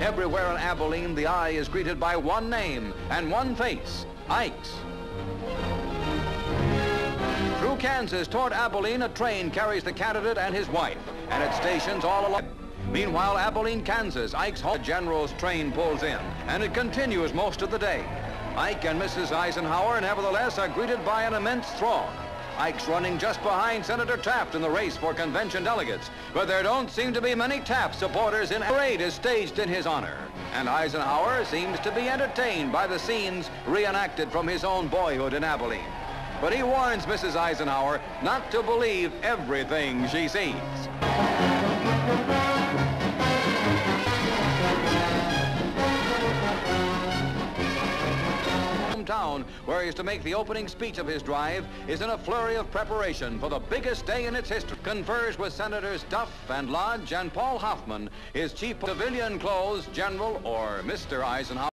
Everywhere in Abilene, the eye is greeted by one name and one face, Ike's. Through Kansas toward Abilene, a train carries the candidate and his wife, and it stations all along. Meanwhile, Abilene, Kansas, Ike's home general's train pulls in, and it continues most of the day. Ike and Mrs. Eisenhower, nevertheless, are greeted by an immense throng. Ike's running just behind Senator Taft in the race for convention delegates, but there don't seem to be many Taft supporters in parade is staged in his honor. And Eisenhower seems to be entertained by the scenes reenacted from his own boyhood in Abilene. But he warns Mrs. Eisenhower not to believe everything she sees. Hometown, where he is to make the opening speech of his drive, is in a flurry of preparation for the biggest day in its history. Confers with Senators Duff and Lodge and Paul Hoffman, his chief civilian clothes general or Mr. Eisenhower.